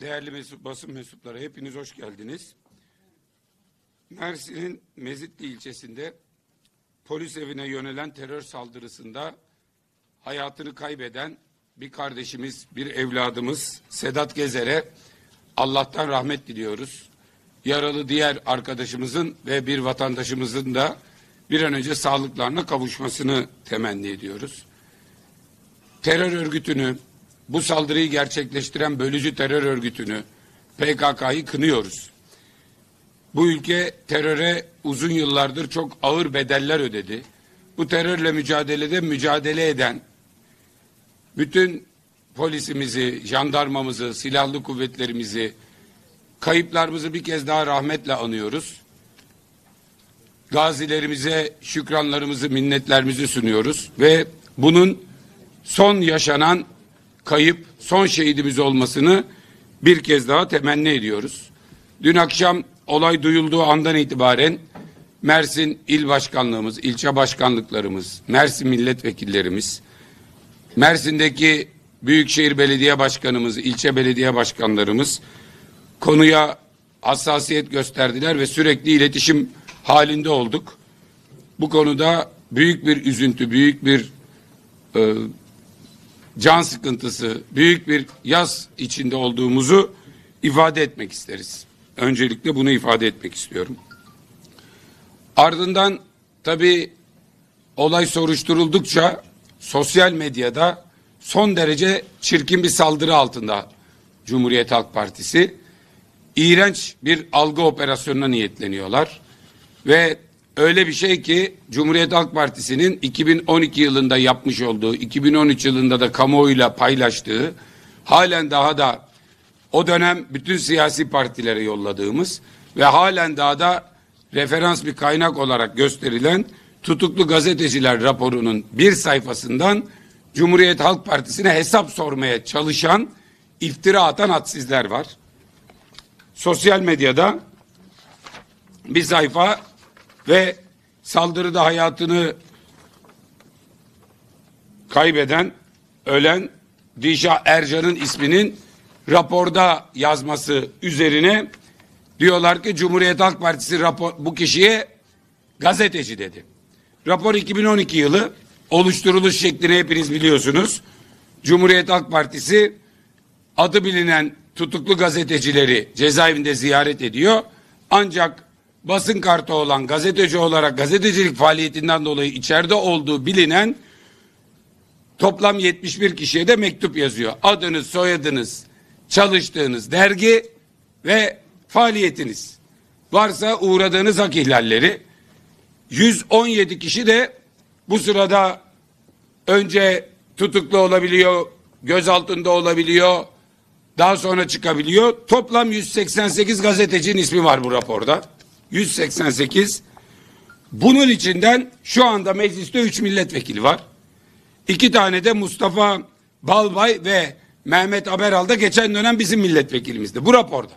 Değerli mesup, basın mensupları hepiniz hoş geldiniz. Mersin'in Mezitli ilçesinde polis evine yönelen terör saldırısında hayatını kaybeden bir kardeşimiz, bir evladımız Sedat Gezer'e Allah'tan rahmet diliyoruz. Yaralı diğer arkadaşımızın ve bir vatandaşımızın da bir an önce sağlıklarına kavuşmasını temenni ediyoruz. Terör örgütünü, bu saldırıyı gerçekleştiren bölücü terör örgütünü, PKK'yı kınıyoruz. Bu ülke teröre uzun yıllardır çok ağır bedeller ödedi. Bu terörle mücadelede mücadele eden bütün polisimizi, jandarmamızı, silahlı kuvvetlerimizi, kayıplarımızı bir kez daha rahmetle anıyoruz. Gazilerimize şükranlarımızı, minnetlerimizi sunuyoruz ve bunun son yaşanan kayıp, son şehidimiz olmasını bir kez daha temenni ediyoruz. Dün akşam olay duyulduğu andan itibaren Mersin İl Başkanlığımız, ilçe başkanlıklarımız, Mersin milletvekillerimiz, Mersin'deki Büyükşehir Belediye Başkanımız, ilçe belediye başkanlarımız konuya hassasiyet gösterdiler ve sürekli iletişim halinde olduk. Bu konuda büyük bir üzüntü, büyük bir e, can sıkıntısı, büyük bir yaz içinde olduğumuzu ifade etmek isteriz. Öncelikle bunu ifade etmek istiyorum. Ardından tabii olay soruşturuldukça sosyal medyada son derece çirkin bir saldırı altında Cumhuriyet Halk Partisi. iğrenç bir algı operasyonuna niyetleniyorlar. Ve öyle bir şey ki Cumhuriyet Halk Partisi'nin 2012 yılında yapmış olduğu, 2013 yılında da kamuoyuyla paylaştığı, halen daha da o dönem bütün siyasi partilere yolladığımız ve halen daha da referans bir kaynak olarak gösterilen tutuklu gazeteciler raporunun bir sayfasından Cumhuriyet Halk Partisi'ne hesap sormaya çalışan, iftira atan hadsizler var. Sosyal medyada bir sayfa ve saldırıda hayatını kaybeden, ölen Dişa Ercan'ın isminin raporda yazması üzerine diyorlar ki Cumhuriyet Halk Partisi rapor, bu kişiye gazeteci dedi. Rapor 2012 yılı oluşturuluş şeklini hepiniz biliyorsunuz. Cumhuriyet Halk Partisi adı bilinen tutuklu gazetecileri cezaevinde ziyaret ediyor. Ancak basın kartı olan gazeteci olarak gazetecilik faaliyetinden dolayı içeride olduğu bilinen toplam 71 kişiye de mektup yazıyor. Adınız, soyadınız, çalıştığınız dergi ve faaliyetiniz. Varsa uğradığınız hak ihlalleri 117 kişi de bu sırada önce tutuklu olabiliyor, gözaltında olabiliyor, daha sonra çıkabiliyor. Toplam 188 gazetecinin ismi var bu raporda. 188. Bunun içinden şu anda mecliste 3 milletvekili var. İki tane de Mustafa Balbay ve Mehmet Aberal da geçen dönem bizim milletvekilimizdi. Bu raporda.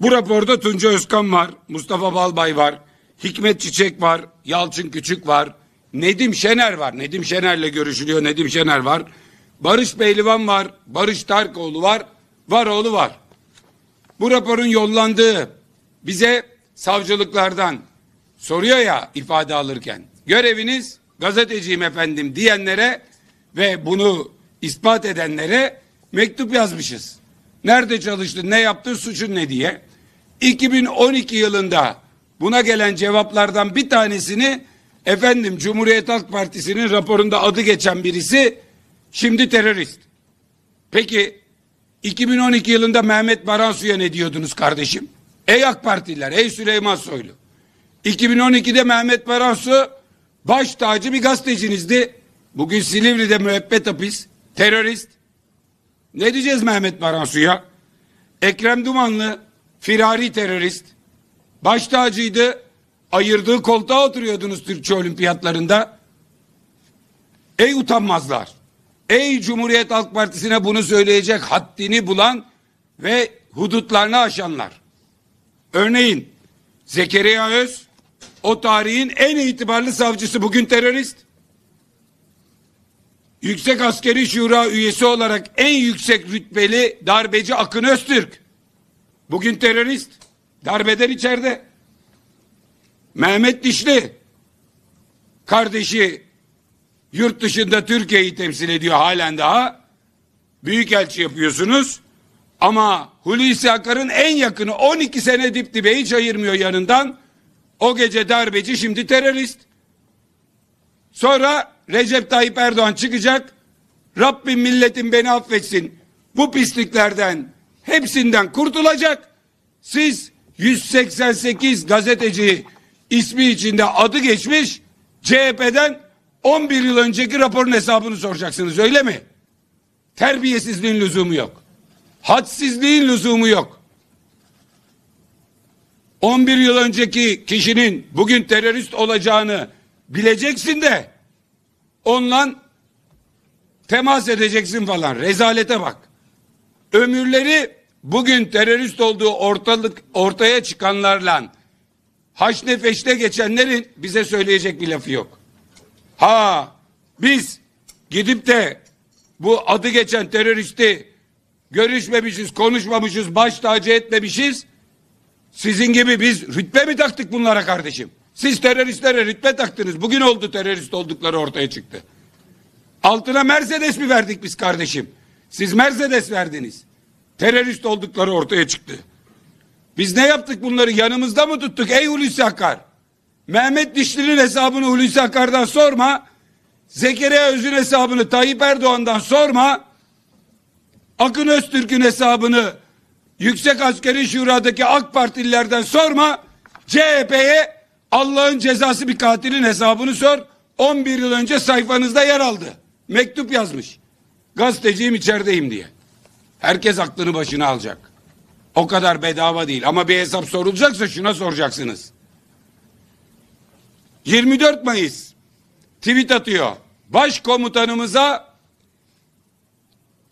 Bu raporda Tunca Özkan var, Mustafa Balbay var, Hikmet Çiçek var, Yalçın Küçük var, Nedim Şener var. Nedim Şener'le görüşülüyor. Nedim Şener var. Barış Beylivan var, Barış Tarkoğlu var, Varoğlu var. Bu raporun yollandığı bize savcılıklardan soruyor ya ifade alırken. Göreviniz gazeteciyim efendim diyenlere ve bunu ispat edenlere mektup yazmışız. Nerede çalıştın, ne yaptın, suçun ne diye. 2012 yılında buna gelen cevaplardan bir tanesini efendim Cumhuriyet Halk Partisi'nin raporunda adı geçen birisi şimdi terörist. Peki 2012 yılında Mehmet Baransu'ya ne diyordunuz kardeşim? Ey AK Partililer, ey Süleyman Soylu. 2012'de Mehmet Baransu baş tacı bir gazetecinizdi. Bugün Silivri'de müebbet hapis, terörist. Ne diyeceğiz Mehmet Baransu'ya? Ekrem Dumanlı firari terörist. Baş tacıydı. Ayırdığı koltuğa oturuyordunuz Türkçe olimpiyatlarında. Ey utanmazlar. Ey Cumhuriyet Halk Partisi'ne bunu söyleyecek haddini bulan ve hudutlarını aşanlar. Örneğin Zekeriya Öz o tarihin en itibarlı savcısı bugün terörist. Yüksek Askeri Şura üyesi olarak en yüksek rütbeli darbeci Akın Öztürk. Bugün terörist. Darbeden içeride. Mehmet Dişli. Kardeşi yurt dışında Türkiye'yi temsil ediyor halen daha. Büyükelçi yapıyorsunuz. Ama Hulusi Akar'ın en yakını 12 sene dip dibe hiç ayırmıyor yanından. O gece darbeci şimdi terörist. Sonra Recep Tayyip Erdoğan çıkacak. Rabbim milletin beni affetsin. Bu pisliklerden hepsinden kurtulacak. Siz 188 gazeteci ismi içinde adı geçmiş CHP'den 11 yıl önceki raporun hesabını soracaksınız öyle mi? Terbiyesizliğin lüzumu yok. Hadsizliğin lüzumu yok. 11 yıl önceki kişinin bugün terörist olacağını bileceksin de onunla temas edeceksin falan. Rezalete bak. Ömürleri bugün terörist olduğu ortalık ortaya çıkanlarla haşnefeşte geçenlerin bize söyleyecek bir lafı yok. Ha biz gidip de bu adı geçen teröristi görüşmemişiz, konuşmamışız, baş tacı etmemişiz. Sizin gibi biz rütbe mi taktık bunlara kardeşim? Siz teröristlere rütbe taktınız. Bugün oldu terörist oldukları ortaya çıktı. Altına Mercedes mi verdik biz kardeşim? Siz Mercedes verdiniz. Terörist oldukları ortaya çıktı. Biz ne yaptık bunları yanımızda mı tuttuk ey Hulusi Akar? Mehmet Dişli'nin hesabını Hulusi Akar'dan sorma. Zekeriya Öz'ün hesabını Tayyip Erdoğan'dan sorma. Akın Öztürk'ün hesabını Yüksek Askeri Şura'daki AK Partililerden sorma. CHP'ye Allah'ın cezası bir katilin hesabını sor. 11 yıl önce sayfanızda yer aldı. Mektup yazmış. Gazeteciyim içerideyim diye. Herkes aklını başına alacak. O kadar bedava değil ama bir hesap sorulacaksa şuna soracaksınız. 24 Mayıs tweet atıyor. Başkomutanımıza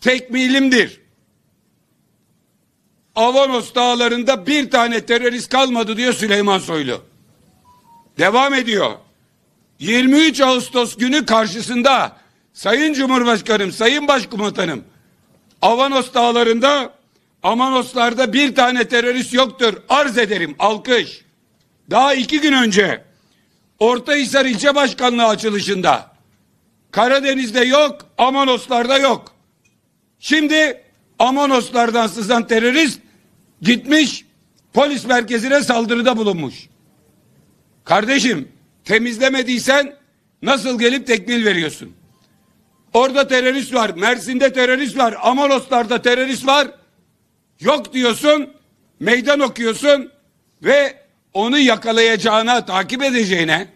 tekmilimdir. Avanos dağlarında bir tane terörist kalmadı diyor Süleyman Soylu. Devam ediyor. 23 Ağustos günü karşısında Sayın Cumhurbaşkanım, Sayın Başkomutanım Avanos dağlarında Amanoslarda bir tane terörist yoktur. Arz ederim. Alkış. Daha iki gün önce Ortahisar ilçe başkanlığı açılışında Karadeniz'de yok, Amanoslarda yok. Şimdi Amanoslardan sızan terörist gitmiş polis merkezine saldırıda bulunmuş. Kardeşim temizlemediysen nasıl gelip tekmil veriyorsun? Orada terörist var, Mersin'de terörist var, Amanoslar'da terörist var. Yok diyorsun, meydan okuyorsun ve onu yakalayacağına, takip edeceğine,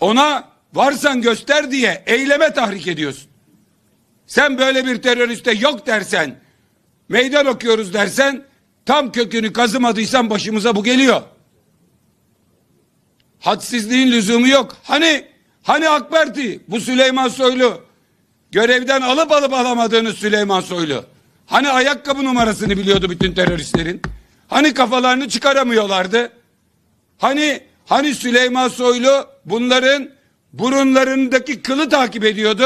ona varsan göster diye eyleme tahrik ediyorsun. Sen böyle bir teröriste yok dersen, meydan okuyoruz dersen, tam kökünü kazımadıysan başımıza bu geliyor. Hadsizliğin lüzumu yok. Hani, hani AK Parti, bu Süleyman Soylu, görevden alıp alıp alamadığınız Süleyman Soylu. Hani ayakkabı numarasını biliyordu bütün teröristlerin. Hani kafalarını çıkaramıyorlardı. Hani hani Süleyman Soylu bunların burunlarındaki kılı takip ediyordu.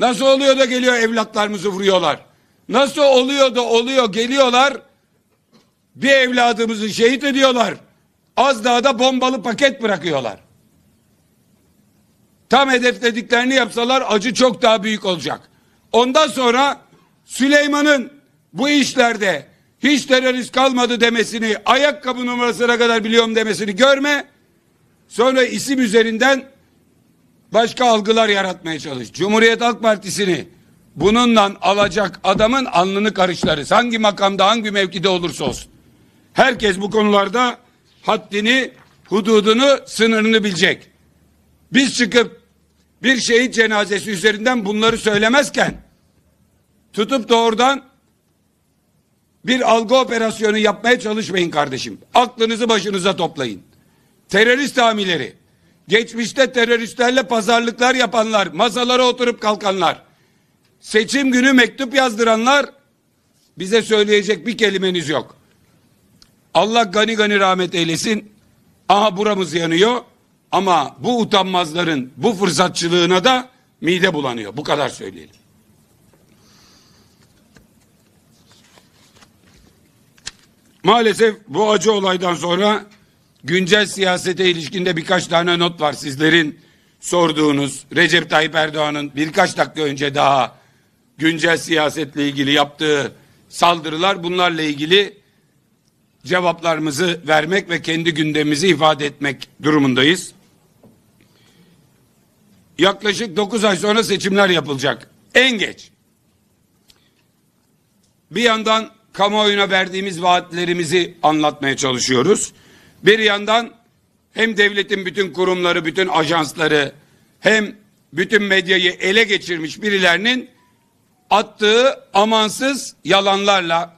Nasıl oluyor da geliyor evlatlarımızı vuruyorlar. Nasıl oluyor da oluyor geliyorlar. Bir evladımızı şehit ediyorlar. Az daha da bombalı paket bırakıyorlar. Tam hedeflediklerini yapsalar acı çok daha büyük olacak. Ondan sonra Süleyman'ın bu işlerde hiç terörist kalmadı demesini, ayakkabı numarasına kadar biliyorum demesini görme. Sonra isim üzerinden başka algılar yaratmaya çalış. Cumhuriyet Halk Partisi'ni bununla alacak adamın alnını karışlarız. Hangi makamda, hangi mevkide olursa olsun. Herkes bu konularda haddini, hududunu, sınırını bilecek. Biz çıkıp bir şehit cenazesi üzerinden bunları söylemezken tutup da oradan bir algı operasyonu yapmaya çalışmayın kardeşim. Aklınızı başınıza toplayın. Terörist hamileri, geçmişte teröristlerle pazarlıklar yapanlar, masalara oturup kalkanlar, seçim günü mektup yazdıranlar bize söyleyecek bir kelimeniz yok. Allah gani gani rahmet eylesin. Aha buramız yanıyor. Ama bu utanmazların bu fırsatçılığına da mide bulanıyor. Bu kadar söyleyelim. Maalesef bu acı olaydan sonra güncel siyasete ilişkinde birkaç tane not var sizlerin sorduğunuz. Recep Tayyip Erdoğan'ın birkaç dakika önce daha güncel siyasetle ilgili yaptığı saldırılar bunlarla ilgili cevaplarımızı vermek ve kendi gündemimizi ifade etmek durumundayız. Yaklaşık 9 ay sonra seçimler yapılacak. En geç. Bir yandan kamuoyuna verdiğimiz vaatlerimizi anlatmaya çalışıyoruz. Bir yandan hem devletin bütün kurumları, bütün ajansları hem bütün medyayı ele geçirmiş birilerinin attığı amansız yalanlarla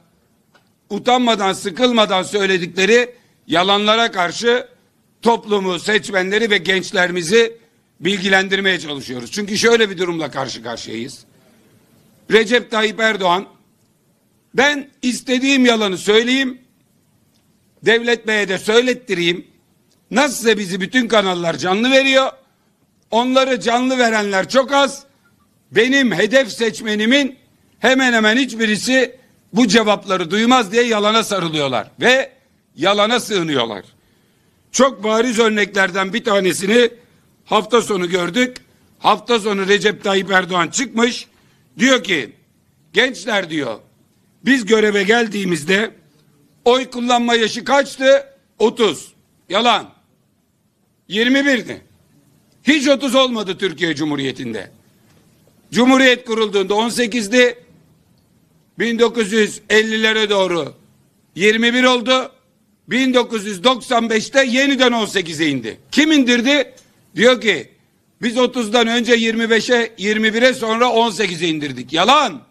utanmadan, sıkılmadan söyledikleri yalanlara karşı toplumu, seçmenleri ve gençlerimizi bilgilendirmeye çalışıyoruz. Çünkü şöyle bir durumla karşı karşıyayız. Recep Tayyip Erdoğan ben istediğim yalanı söyleyeyim, Devlet Bey'e de söylettireyim. Nasılsa bizi bütün kanallar canlı veriyor. Onları canlı verenler çok az. Benim hedef seçmenimin hemen hemen hiçbirisi bu cevapları duymaz diye yalana sarılıyorlar ve yalana sığınıyorlar. Çok bariz örneklerden bir tanesini hafta sonu gördük. Hafta sonu Recep Tayyip Erdoğan çıkmış. Diyor ki gençler diyor biz göreve geldiğimizde oy kullanma yaşı kaçtı? 30. Yalan. 21'di. Hiç 30 olmadı Türkiye Cumhuriyeti'nde. Cumhuriyet kurulduğunda 18'di. 1950'lere doğru 21 oldu. 1995'te yeniden 18'e indi. Kim indirdi? Diyor ki biz 30'dan önce 25'e 21'e sonra 18'e indirdik. Yalan.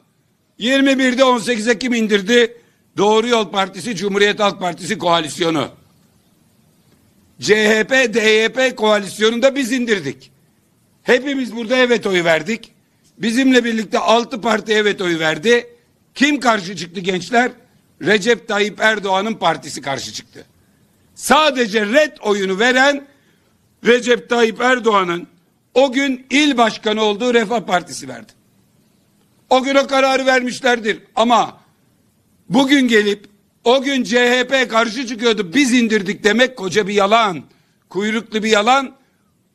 21'de 18'e kim indirdi? Doğru Yol Partisi, Cumhuriyet Halk Partisi koalisyonu. CHP, DYP koalisyonunda biz indirdik. Hepimiz burada evet oyu verdik. Bizimle birlikte altı parti evet oyu verdi. Kim karşı çıktı gençler? Recep Tayyip Erdoğan'ın partisi karşı çıktı. Sadece red oyunu veren Recep Tayyip Erdoğan'ın o gün il başkanı olduğu Refah Partisi verdi. O gün o kararı vermişlerdir ama bugün gelip o gün CHP karşı çıkıyordu biz indirdik demek koca bir yalan. Kuyruklu bir yalan.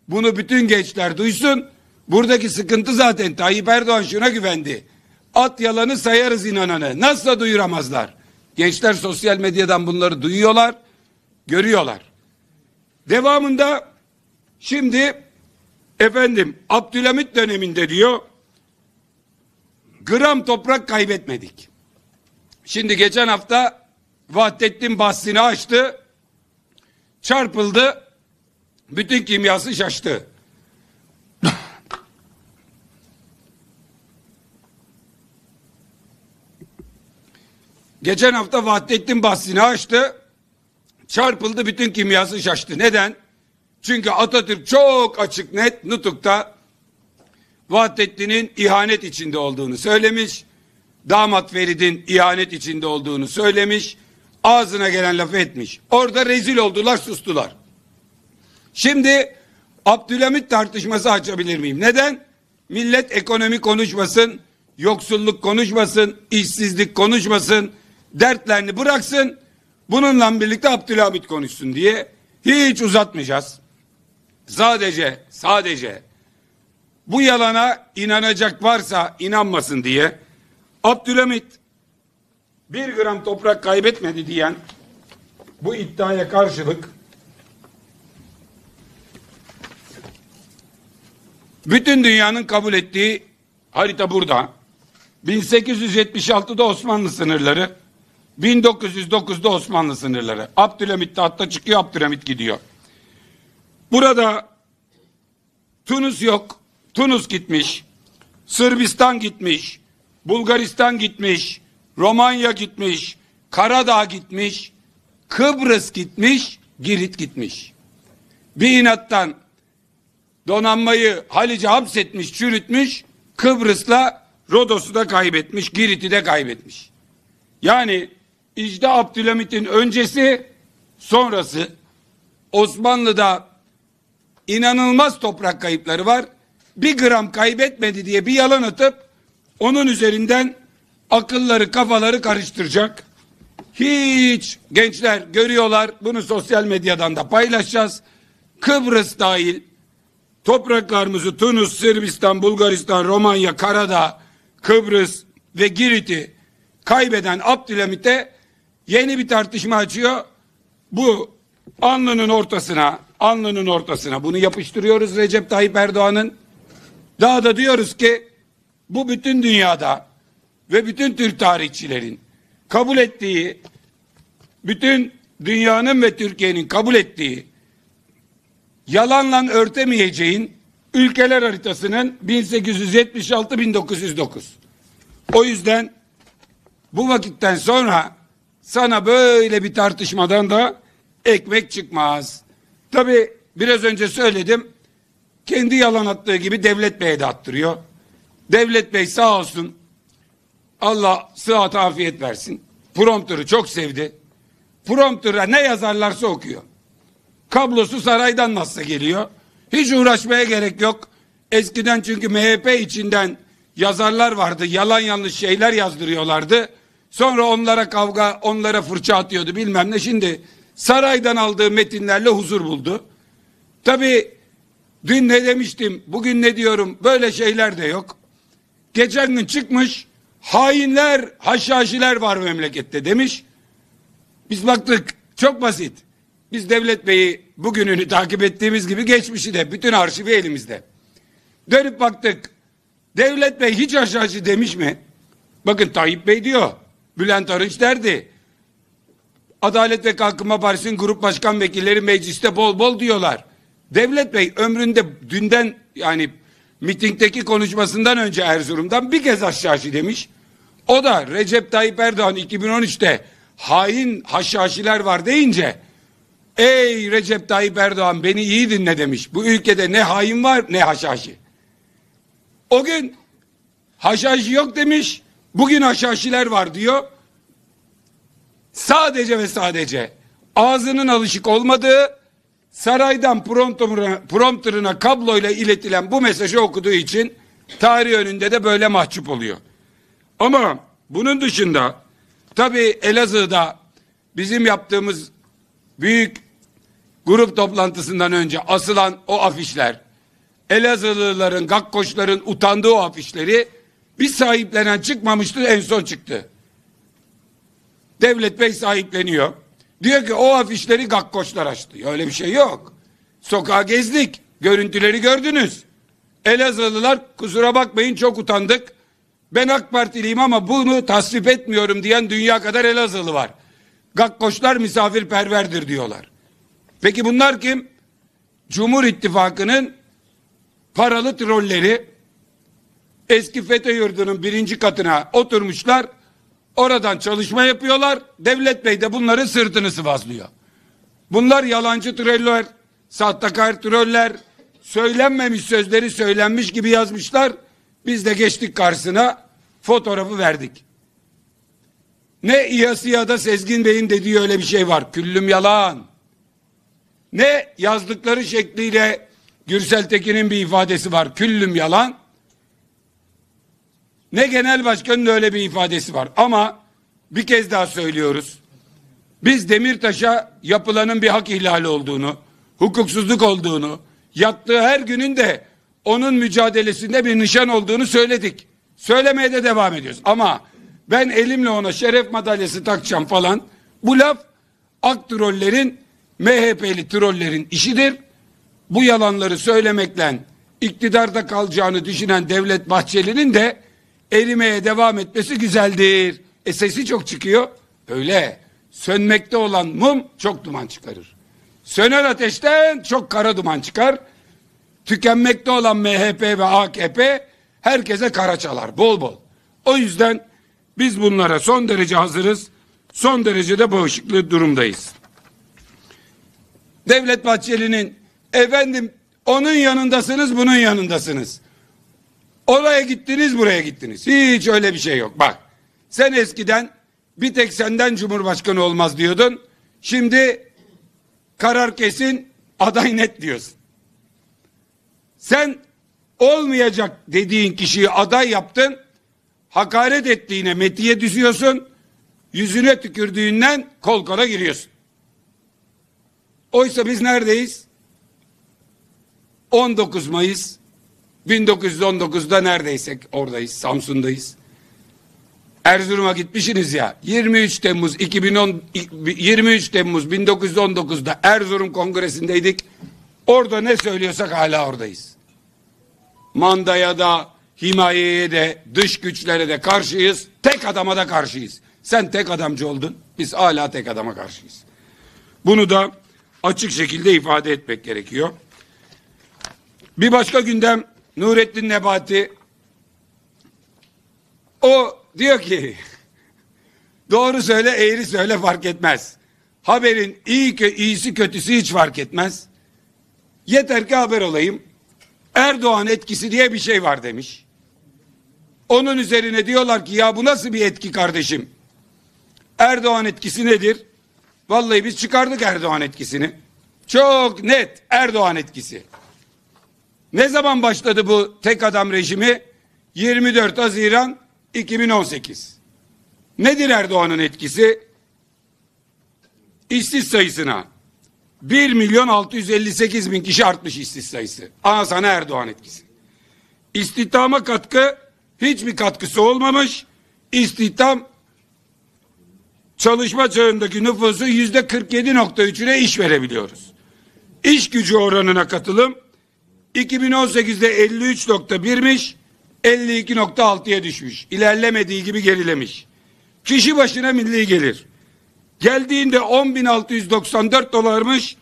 Bunu bütün gençler duysun. Buradaki sıkıntı zaten Tayyip Erdoğan şuna güvendi. At yalanı sayarız inananı. Nasıl duyuramazlar? Gençler sosyal medyadan bunları duyuyorlar, görüyorlar. Devamında şimdi efendim Abdülhamit döneminde diyor gram toprak kaybetmedik. Şimdi geçen hafta Vahdettin bahsini açtı. Çarpıldı. Bütün kimyası şaştı. Geçen hafta Vahdettin bahsini açtı. Çarpıldı bütün kimyası şaştı. Neden? Çünkü Atatürk çok açık net nutukta Vahdettin'in ihanet içinde olduğunu söylemiş. Damat Ferid'in ihanet içinde olduğunu söylemiş. Ağzına gelen lafı etmiş. Orada rezil oldular sustular. Şimdi Abdülhamit tartışması açabilir miyim? Neden? Millet ekonomi konuşmasın, yoksulluk konuşmasın, işsizlik konuşmasın, dertlerini bıraksın. Bununla birlikte Abdülhamit konuşsun diye hiç uzatmayacağız. Sadece, sadece bu yalana inanacak varsa inanmasın diye Abdülhamit bir gram toprak kaybetmedi diyen bu iddiaya karşılık bütün dünyanın kabul ettiği harita burada. 1876'da Osmanlı sınırları, 1909'da Osmanlı sınırları. Abdülhamit de hatta çıkıyor, Abdülhamit gidiyor. Burada Tunus yok, Tunus gitmiş, Sırbistan gitmiş, Bulgaristan gitmiş, Romanya gitmiş, Karadağ gitmiş, Kıbrıs gitmiş, Girit gitmiş. Bir inattan donanmayı Halice hapsetmiş, çürütmüş, Kıbrıs'la Rodos'u da kaybetmiş, Girit'i de kaybetmiş. Yani İcda Abdülhamit'in öncesi, sonrası Osmanlı'da inanılmaz toprak kayıpları var. bir gram kaybetmedi diye bir yalan atıp onun üzerinden akılları kafaları karıştıracak. Hiç gençler görüyorlar bunu sosyal medyadan da paylaşacağız. Kıbrıs dahil topraklarımızı Tunus, Sırbistan, Bulgaristan, Romanya, Karadağ, Kıbrıs ve Girit'i kaybeden Abdülhamit'e yeni bir tartışma açıyor. Bu alnının ortasına, alnının ortasına bunu yapıştırıyoruz Recep Tayyip Erdoğan'ın. Daha da diyoruz ki bu bütün dünyada ve bütün Türk tarihçilerin kabul ettiği, bütün dünyanın ve Türkiye'nin kabul ettiği yalanla örtemeyeceğin ülkeler haritasının 1876-1909. O yüzden bu vakitten sonra sana böyle bir tartışmadan da ekmek çıkmaz. Tabi biraz önce söyledim. Kendi yalan attığı gibi Devlet Bey'e de attırıyor. Devlet Bey sağ olsun. Allah sıhhat afiyet versin. Prompter'ı çok sevdi. Prompter'a ne yazarlarsa okuyor. Kablosu saraydan nasıl geliyor. Hiç uğraşmaya gerek yok. Eskiden çünkü MHP içinden yazarlar vardı. Yalan yanlış şeyler yazdırıyorlardı. Sonra onlara kavga, onlara fırça atıyordu bilmem ne. Şimdi saraydan aldığı metinlerle huzur buldu. Tabi dün ne demiştim, bugün ne diyorum böyle şeyler de yok. Geçen gün çıkmış hainler, haşhaşiler var memlekette demiş. Biz baktık çok basit. Biz Devlet Bey'i bugününü takip ettiğimiz gibi geçmişi de bütün arşivi elimizde. Dönüp baktık. Devlet Bey hiç aşağıcı demiş mi? Bakın Tayyip Bey diyor. Bülent Arınç derdi. Adalet ve Kalkınma Partisi'nin grup başkan vekilleri mecliste bol bol diyorlar. Devlet Bey ömründe dünden yani mitingdeki konuşmasından önce Erzurum'dan bir kez aşağıcı demiş. O da Recep Tayyip Erdoğan 2013'te hain haşhaşiler var deyince ey Recep Tayyip Erdoğan beni iyi dinle demiş. Bu ülkede ne hain var ne haşhaşi. O gün haşhaşi yok demiş. Bugün haşhaşiler var diyor. Sadece ve sadece ağzının alışık olmadığı saraydan prompterına, kabloyla iletilen bu mesajı okuduğu için tarih önünde de böyle mahcup oluyor. Ama bunun dışında tabi Elazığ'da bizim yaptığımız büyük grup toplantısından önce asılan o afişler, Elazığlıların, Gakkoşların utandığı o afişleri bir sahiplenen çıkmamıştı en son çıktı. Devlet Bey sahipleniyor. Diyor ki o afişleri Gakkoşlar açtı. Öyle bir şey yok. Sokağa gezdik. Görüntüleri gördünüz. Elazığlılar kusura bakmayın çok utandık. Ben AK Partiliyim ama bunu tasvip etmiyorum diyen dünya kadar Elazığlı var. Gakkoşlar misafirperverdir diyorlar. Peki bunlar kim? Cumhur İttifakı'nın paralı trolleri eski FETÖ yurdunun birinci katına oturmuşlar. Oradan çalışma yapıyorlar. Devlet Bey de bunların sırtını sıvazlıyor. Bunlar yalancı troller, sahtekar troller, söylenmemiş sözleri söylenmiş gibi yazmışlar. Biz de geçtik karşısına fotoğrafı verdik. Ne İHA Sezgin Bey'in dediği öyle bir şey var. Küllüm yalan. Ne yazdıkları şekliyle Gürsel Tekin'in bir ifadesi var. Küllüm yalan. Ne genel başkanın öyle bir ifadesi var. Ama bir kez daha söylüyoruz. Biz Demirtaş'a yapılanın bir hak ihlali olduğunu, hukuksuzluk olduğunu, yattığı her günün de onun mücadelesinde bir nişan olduğunu söyledik. Söylemeye de devam ediyoruz. Ama ben elimle ona şeref madalyası takacağım falan. Bu laf ak trollerin, MHP'li trollerin işidir. Bu yalanları söylemekle iktidarda kalacağını düşünen Devlet Bahçeli'nin de erimeye devam etmesi güzeldir. E sesi çok çıkıyor. Öyle. Sönmekte olan mum çok duman çıkarır. Sönen ateşten çok kara duman çıkar. Tükenmekte olan MHP ve AKP herkese kara çalar bol bol. O yüzden biz bunlara son derece hazırız. Son derecede bağışıklı durumdayız. Devlet Bahçeli'nin efendim onun yanındasınız bunun yanındasınız. Oraya gittiniz buraya gittiniz. Hiç öyle bir şey yok. Bak sen eskiden bir tek senden cumhurbaşkanı olmaz diyordun. Şimdi karar kesin aday net diyorsun. Sen olmayacak dediğin kişiyi aday yaptın. Hakaret ettiğine metiye düşüyorsun. Yüzüne tükürdüğünden kol kola giriyorsun. Oysa biz neredeyiz? 19 Mayıs 1919'da neredeysek oradayız. Samsun'dayız. Erzurum'a gitmişsiniz ya. 23 Temmuz 2010 23 Temmuz 1919'da Erzurum Kongresi'ndeydik. Orada ne söylüyorsak hala oradayız. Mandaya da, himayeye de, dış güçlere de karşıyız. Tek adama da karşıyız. Sen tek adamcı oldun. Biz hala tek adama karşıyız. Bunu da açık şekilde ifade etmek gerekiyor. Bir başka gündem Nurettin Nebati o diyor ki doğru söyle eğri söyle fark etmez. Haberin iyi ki iyisi kötüsü hiç fark etmez. Yeter ki haber olayım. Erdoğan etkisi diye bir şey var demiş. Onun üzerine diyorlar ki ya bu nasıl bir etki kardeşim? Erdoğan etkisi nedir? Vallahi biz çıkardık Erdoğan etkisini. Çok net Erdoğan etkisi. Ne zaman başladı bu tek adam rejimi? 24 Haziran 2018. Nedir Erdoğan'ın etkisi? İşsiz sayısına 1 milyon 658 bin kişi artmış işsiz sayısı. Aa sana Erdoğan etkisi. İstihdama katkı hiçbir katkısı olmamış. İstihdam çalışma çağındaki nüfusu yüzde 47.3'üne iş verebiliyoruz. İş gücü oranına katılım 2018'de 53.1'miş 52.6'ya düşmüş. İlerlemediği gibi gerilemiş. Kişi başına milli gelir. Geldiğinde 10.694 dolarmış.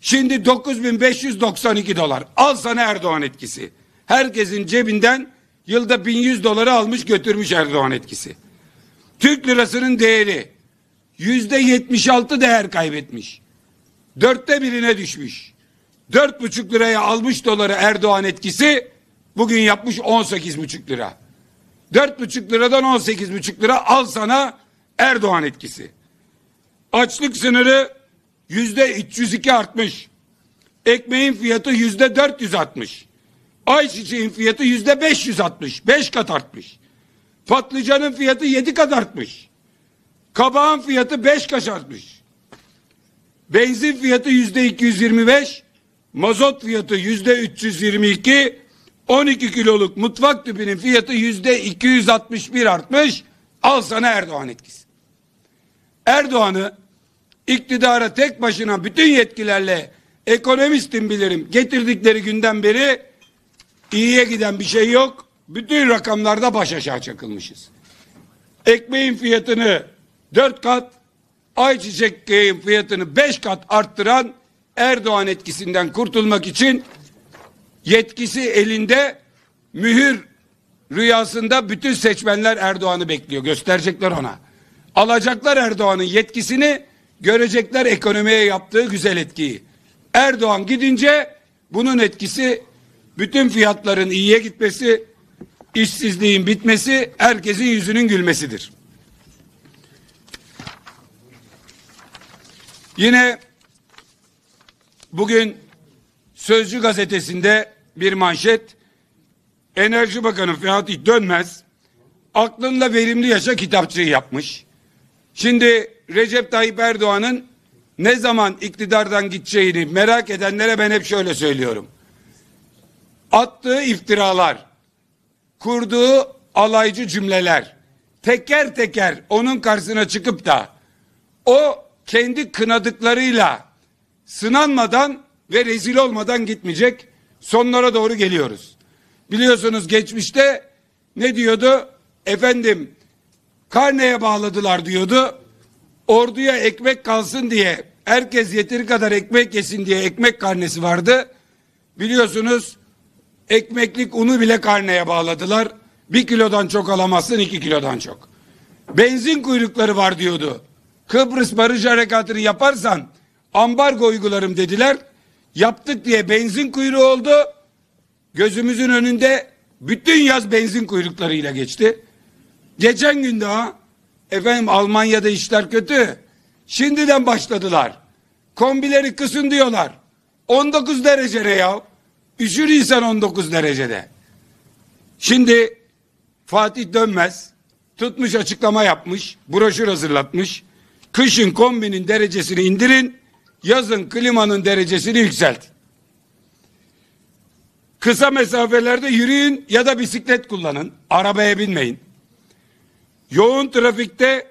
Şimdi 9.592 dolar. Al sana Erdoğan etkisi. Herkesin cebinden yılda 1100 doları almış götürmüş Erdoğan etkisi. Türk lirasının değeri yüzde 76 değer kaybetmiş. Dörtte birine düşmüş. Dört buçuk liraya almış doları Erdoğan etkisi bugün yapmış on sekiz buçuk lira. Dört buçuk liradan on sekiz buçuk lira al sana Erdoğan etkisi. Açlık sınırı yüzde 302 artmış. Ekmeğin fiyatı yüzde 400 artmış. Ayçiçeğin fiyatı yüzde 560. Beş kat artmış. Patlıcanın fiyatı yedi kat artmış. Kabağın fiyatı beş kat artmış. Benzin fiyatı yüzde 225. Mazot fiyatı yüzde 322. 12 kiloluk mutfak tüpünün fiyatı yüzde 261 artmış. Al sana Erdoğan etkisi. Erdoğan'ı iktidara tek başına bütün yetkilerle ekonomistim bilirim getirdikleri günden beri iyiye giden bir şey yok. Bütün rakamlarda baş aşağı çakılmışız. Ekmeğin fiyatını dört kat, ayçiçek fiyatını beş kat arttıran Erdoğan etkisinden kurtulmak için yetkisi elinde mühür rüyasında bütün seçmenler Erdoğan'ı bekliyor. Gösterecekler ona. Alacaklar Erdoğan'ın yetkisini, görecekler ekonomiye yaptığı güzel etkiyi. Erdoğan gidince bunun etkisi bütün fiyatların iyiye gitmesi, işsizliğin bitmesi, herkesin yüzünün gülmesidir. Yine bugün Sözcü gazetesinde bir manşet Enerji Bakanı Fatih Dönmez aklınla verimli yaşa kitapçığı yapmış. Şimdi Recep Tayyip Erdoğan'ın ne zaman iktidardan gideceğini merak edenlere ben hep şöyle söylüyorum. Attığı iftiralar, kurduğu alaycı cümleler, teker teker onun karşısına çıkıp da o kendi kınadıklarıyla sınanmadan ve rezil olmadan gitmeyecek. Sonlara doğru geliyoruz. Biliyorsunuz geçmişte ne diyordu? Efendim karneye bağladılar diyordu. Orduya ekmek kalsın diye herkes yeteri kadar ekmek yesin diye ekmek karnesi vardı. Biliyorsunuz ekmeklik unu bile karneye bağladılar. Bir kilodan çok alamazsın iki kilodan çok. Benzin kuyrukları var diyordu. Kıbrıs Barış Harekatı'nı yaparsan ambargo uygularım dediler. Yaptık diye benzin kuyruğu oldu. Gözümüzün önünde bütün yaz benzin kuyruklarıyla geçti. Geçen gün daha efendim Almanya'da işler kötü. Şimdiden başladılar. Kombileri kısın diyorlar. 19 derece ne ya? Üşür insan 19 derecede. Şimdi Fatih Dönmez tutmuş açıklama yapmış, broşür hazırlatmış. Kışın kombinin derecesini indirin, yazın klimanın derecesini yükseltin. Kısa mesafelerde yürüyün ya da bisiklet kullanın. Arabaya binmeyin. Yoğun trafikte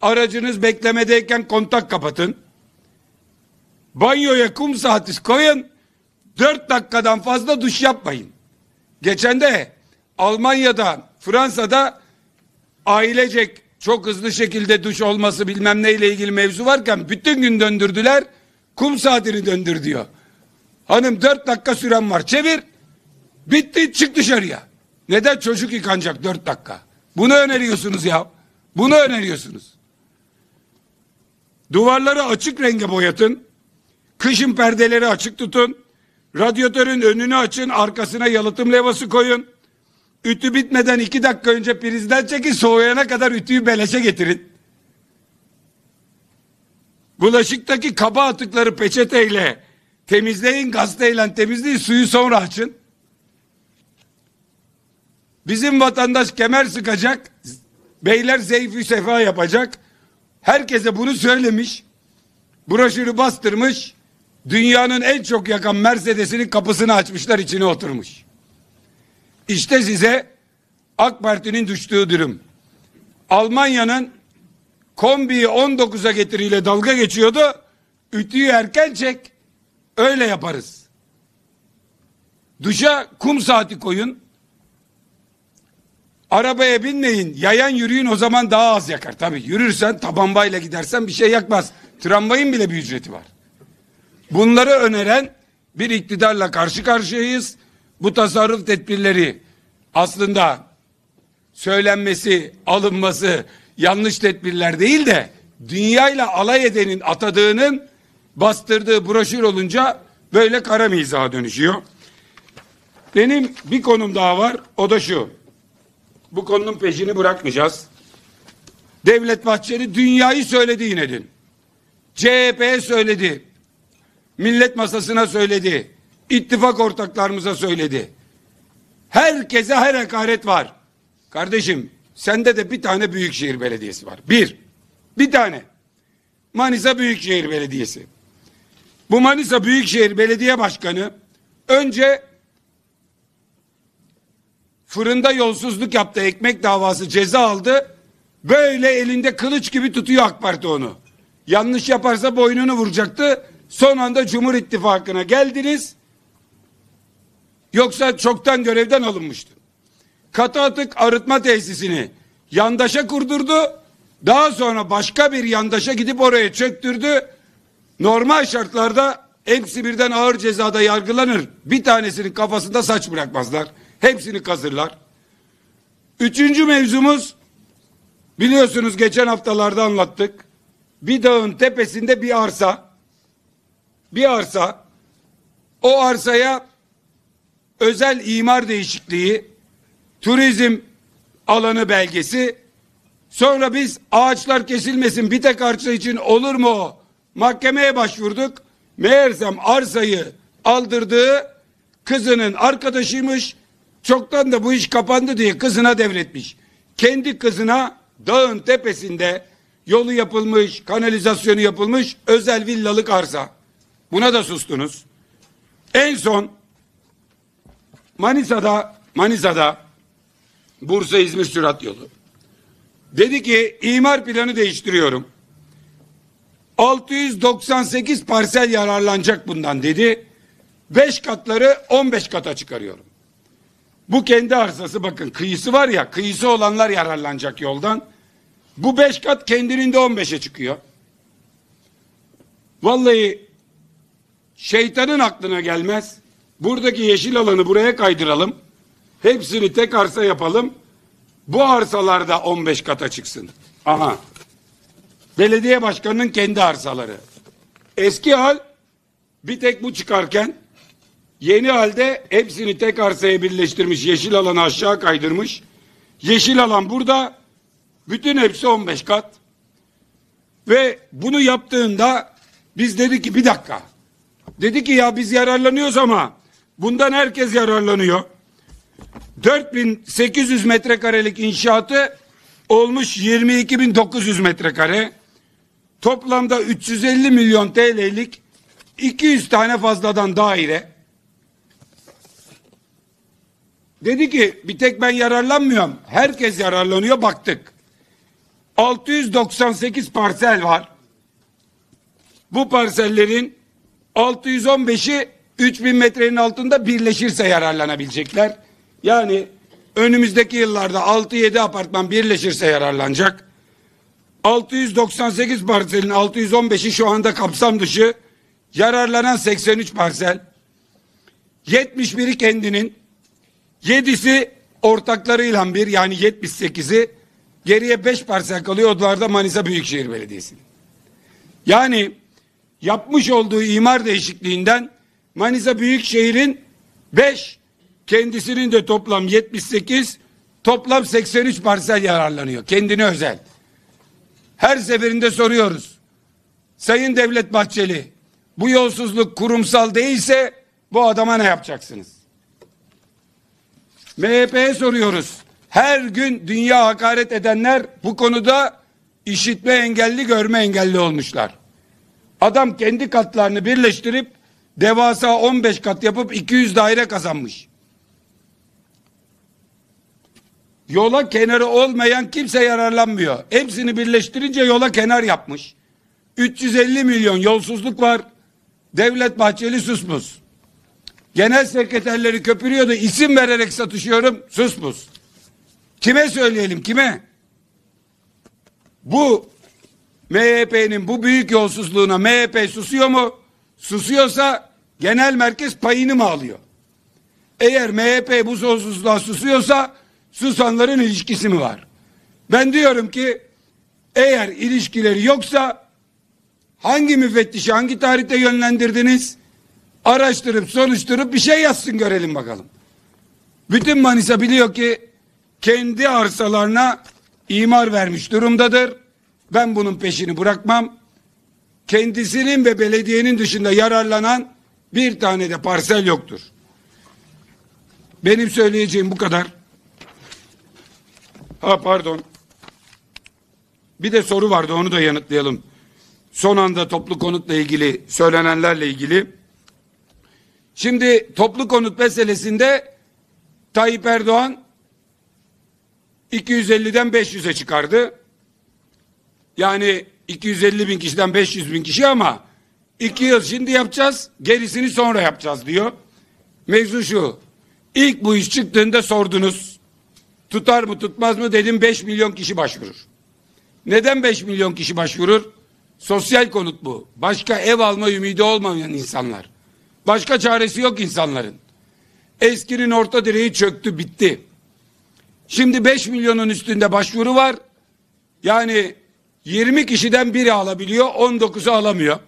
aracınız beklemedeyken kontak kapatın. Banyoya kum saati koyun. Dört dakikadan fazla duş yapmayın. Geçen de Almanya'da, Fransa'da ailecek çok hızlı şekilde duş olması bilmem neyle ilgili mevzu varken bütün gün döndürdüler. Kum saatini döndür diyor. Hanım dört dakika süren var çevir. Bitti çık dışarıya. Neden çocuk yıkanacak dört dakika? Bunu öneriyorsunuz ya. Bunu öneriyorsunuz. Duvarları açık renge boyatın. Kışın perdeleri açık tutun. Radyatörün önünü açın. Arkasına yalıtım levhası koyun. Ütü bitmeden iki dakika önce prizden çekin. Soğuyana kadar ütüyü beleşe getirin. Bulaşıktaki kaba atıkları peçeteyle temizleyin. Gazeteyle temizleyin. Suyu sonra açın. Bizim vatandaş kemer sıkacak. Beyler zeyfü sefa yapacak. Herkese bunu söylemiş. Broşürü bastırmış. Dünyanın en çok yakan Mercedes'inin kapısını açmışlar içine oturmuş. İşte size AK Parti'nin düştüğü durum. Almanya'nın kombiyi 19'a getiriyle dalga geçiyordu. Ütüyü erken çek. Öyle yaparız. Duşa kum saati koyun. Arabaya binmeyin, yayan yürüyün o zaman daha az yakar. Tabi yürürsen tabanbayla gidersen bir şey yakmaz. Tramvayın bile bir ücreti var. Bunları öneren bir iktidarla karşı karşıyayız. Bu tasarruf tedbirleri aslında söylenmesi, alınması yanlış tedbirler değil de dünyayla alay edenin atadığının bastırdığı broşür olunca böyle kara mizaha dönüşüyor. Benim bir konum daha var o da şu. Bu konunun peşini bırakmayacağız. Devlet Bahçeli dünyayı söyledi yine dün. CHP'ye söyledi. Millet masasına söyledi. İttifak ortaklarımıza söyledi. Herkese her hakaret var. Kardeşim sende de bir tane Büyükşehir Belediyesi var. Bir. Bir tane. Manisa Büyükşehir Belediyesi. Bu Manisa Büyükşehir Belediye Başkanı önce fırında yolsuzluk yaptı, ekmek davası ceza aldı. Böyle elinde kılıç gibi tutuyor AK Parti onu. Yanlış yaparsa boynunu vuracaktı. Son anda Cumhur İttifakı'na geldiniz. Yoksa çoktan görevden alınmıştı. Katı atık arıtma tesisini yandaşa kurdurdu. Daha sonra başka bir yandaşa gidip oraya çöktürdü. Normal şartlarda hepsi birden ağır cezada yargılanır. Bir tanesinin kafasında saç bırakmazlar. Hepsini kazırlar. Üçüncü mevzumuz biliyorsunuz geçen haftalarda anlattık. Bir dağın tepesinde bir arsa. Bir arsa. O arsaya özel imar değişikliği, turizm alanı belgesi. Sonra biz ağaçlar kesilmesin bir tek arsa için olur mu? Mahkemeye başvurduk. Meğersem arsayı aldırdığı kızının arkadaşıymış. Çoktan da bu iş kapandı diye kızına devretmiş. Kendi kızına dağın tepesinde yolu yapılmış, kanalizasyonu yapılmış özel villalık arsa. Buna da sustunuz. En son Manisa'da Manisa'da Bursa İzmir sürat yolu. Dedi ki imar planı değiştiriyorum. 698 parsel yararlanacak bundan dedi. 5 katları 15 kata çıkarıyorum. Bu kendi arsası bakın kıyısı var ya kıyısı olanlar yararlanacak yoldan. Bu 5 kat kendinin de 15'e çıkıyor. Vallahi şeytanın aklına gelmez. Buradaki yeşil alanı buraya kaydıralım. Hepsini tek arsa yapalım. Bu arsalarda 15 kata çıksın. Aha. Belediye başkanının kendi arsaları. Eski hal bir tek bu çıkarken yeni halde hepsini tek arsaya birleştirmiş. Yeşil alanı aşağı kaydırmış. Yeşil alan burada. Bütün hepsi 15 kat. Ve bunu yaptığında biz dedik ki bir dakika. Dedi ki ya biz yararlanıyoruz ama bundan herkes yararlanıyor. 4800 metrekarelik inşaatı olmuş 22.900 metrekare. Toplamda 350 milyon TL'lik 200 tane fazladan daire. Dedi ki bir tek ben yararlanmıyorum. Herkes yararlanıyor baktık. 698 parsel var. Bu parsellerin 615'i 3000 metrenin altında birleşirse yararlanabilecekler. Yani önümüzdeki yıllarda 6-7 apartman birleşirse yararlanacak. 698 parselin 615'i şu anda kapsam dışı. Yararlanan 83 parsel. 71'i kendinin. 7'si ortaklarıyla bir yani 78'i. Geriye 5 parsel kalıyor. Onlar da Manisa Büyükşehir Belediyesi. Yani yapmış olduğu imar değişikliğinden Manisa Büyükşehir'in 5 kendisinin de toplam 78 toplam 83 parsel yararlanıyor. Kendine özel. Her seferinde soruyoruz. Sayın Devlet Bahçeli bu yolsuzluk kurumsal değilse bu adama ne yapacaksınız? MHP'ye soruyoruz. Her gün dünya hakaret edenler bu konuda işitme engelli görme engelli olmuşlar. Adam kendi katlarını birleştirip devasa 15 kat yapıp 200 daire kazanmış. Yola kenarı olmayan kimse yararlanmıyor. Hepsini birleştirince yola kenar yapmış. 350 milyon yolsuzluk var. Devlet Bahçeli susmuş. Genel sekreterleri köpürüyordu. isim vererek satışıyorum. Susmuş. Kime söyleyelim kime? Bu MHP'nin bu büyük yolsuzluğuna MHP susuyor mu? Susuyorsa genel merkez payını mı alıyor? Eğer MHP bu yolsuzluğa susuyorsa susanların ilişkisi mi var? Ben diyorum ki eğer ilişkileri yoksa hangi müfettişi hangi tarihte yönlendirdiniz? Araştırıp soruşturup bir şey yazsın görelim bakalım. Bütün Manisa biliyor ki kendi arsalarına imar vermiş durumdadır. Ben bunun peşini bırakmam. Kendisinin ve belediyenin dışında yararlanan bir tane de parsel yoktur. Benim söyleyeceğim bu kadar. Ha pardon. Bir de soru vardı onu da yanıtlayalım. Son anda toplu konutla ilgili söylenenlerle ilgili. Şimdi toplu konut meselesinde Tayyip Erdoğan 250'den 500'e çıkardı. Yani 250 bin kişiden 500 bin kişi ama iki yıl şimdi yapacağız gerisini sonra yapacağız diyor. Mevzu şu. İlk bu iş çıktığında sordunuz. Tutar mı tutmaz mı dedim 5 milyon kişi başvurur. Neden 5 milyon kişi başvurur? Sosyal konut bu. Başka ev alma ümidi olmayan insanlar. Başka çaresi yok insanların. Eskinin orta direği çöktü bitti. Şimdi 5 milyonun üstünde başvuru var. Yani 20 kişiden biri alabiliyor, 19'u alamıyor.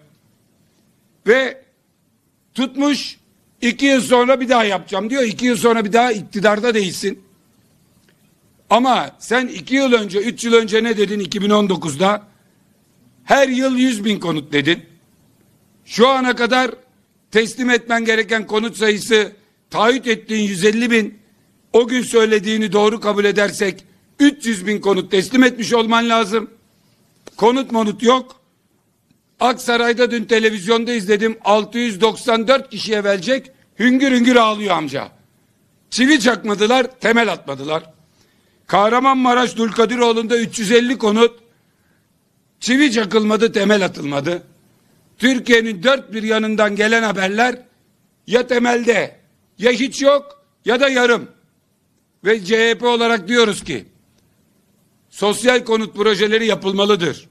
Ve tutmuş 2 yıl sonra bir daha yapacağım diyor. 2 yıl sonra bir daha iktidarda değilsin. Ama sen 2 yıl önce, 3 yıl önce ne dedin 2019'da? Her yıl 100 bin konut dedin. Şu ana kadar teslim etmen gereken konut sayısı taahhüt ettiğin 150 bin o gün söylediğini doğru kabul edersek 300 bin konut teslim etmiş olman lazım. Konut monut yok. Aksaray'da dün televizyonda izledim 694 kişiye verecek hüngür hüngür ağlıyor amca. Çivi çakmadılar temel atmadılar. Kahramanmaraş Dulkadiroğlu'nda 350 konut çivi çakılmadı temel atılmadı. Türkiye'nin dört bir yanından gelen haberler ya temelde ya hiç yok ya da yarım. Ve CHP olarak diyoruz ki sosyal konut projeleri yapılmalıdır.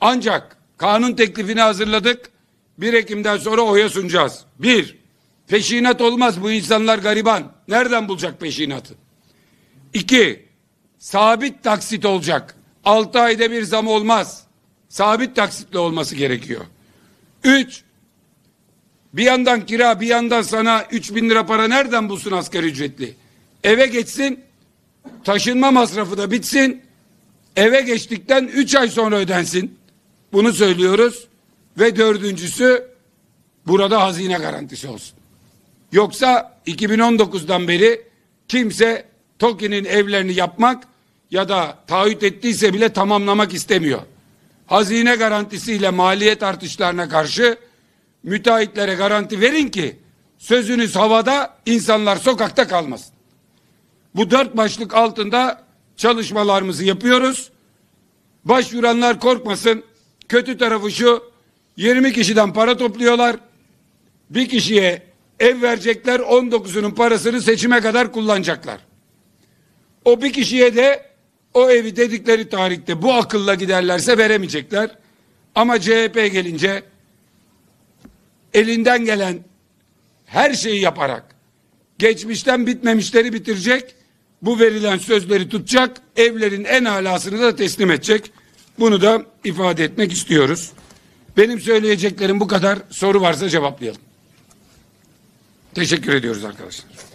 Ancak kanun teklifini hazırladık. 1 Ekim'den sonra oya sunacağız. Bir, peşinat olmaz bu insanlar gariban. Nereden bulacak peşinatı? İki, sabit taksit olacak. Altı ayda bir zam olmaz. Sabit taksitle olması gerekiyor. Üç, bir yandan kira bir yandan sana üç bin lira para nereden bulsun asgari ücretli? Eve geçsin, taşınma masrafı da bitsin, eve geçtikten üç ay sonra ödensin. Bunu söylüyoruz. Ve dördüncüsü burada hazine garantisi olsun. Yoksa 2019'dan beri kimse TOKİ'nin evlerini yapmak ya da taahhüt ettiyse bile tamamlamak istemiyor. Hazine garantisiyle maliyet artışlarına karşı müteahhitlere garanti verin ki sözünüz havada insanlar sokakta kalmasın. Bu dört başlık altında çalışmalarımızı yapıyoruz. Başvuranlar korkmasın. Kötü tarafı şu 20 kişiden para topluyorlar. Bir kişiye ev verecekler 19'unun parasını seçime kadar kullanacaklar. O bir kişiye de o evi dedikleri tarihte bu akılla giderlerse veremeyecekler. Ama CHP gelince elinden gelen her şeyi yaparak geçmişten bitmemişleri bitirecek. Bu verilen sözleri tutacak. Evlerin en alasını da teslim edecek. Bunu da ifade etmek istiyoruz. Benim söyleyeceklerim bu kadar. Soru varsa cevaplayalım. Teşekkür ediyoruz arkadaşlar.